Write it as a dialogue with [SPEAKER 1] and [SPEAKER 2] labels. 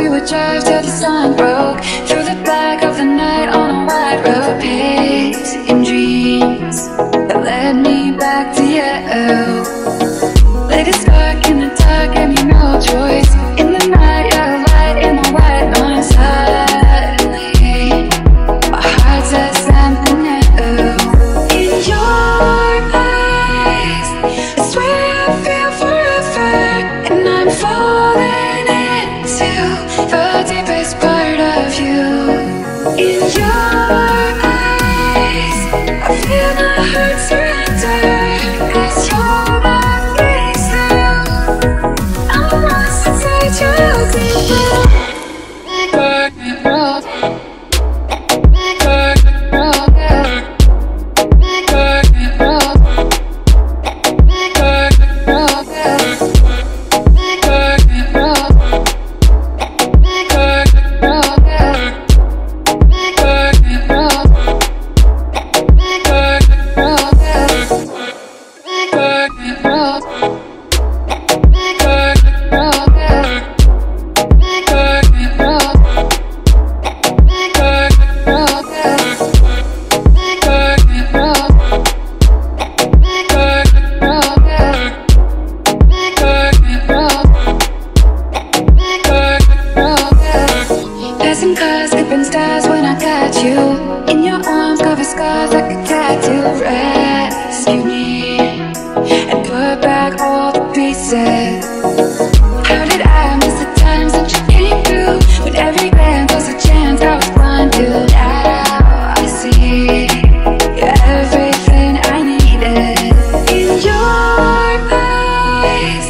[SPEAKER 1] we would drive till the sun broke. Through the black of the night on a wide road Pigs in dreams that led me back to you. Lit a spark in the dark and you know choice. hearts are tried to rescue me And put back all the pieces. How did I miss the times that you came through When every man a chance? I was blind Now. I see everything I needed. In your eyes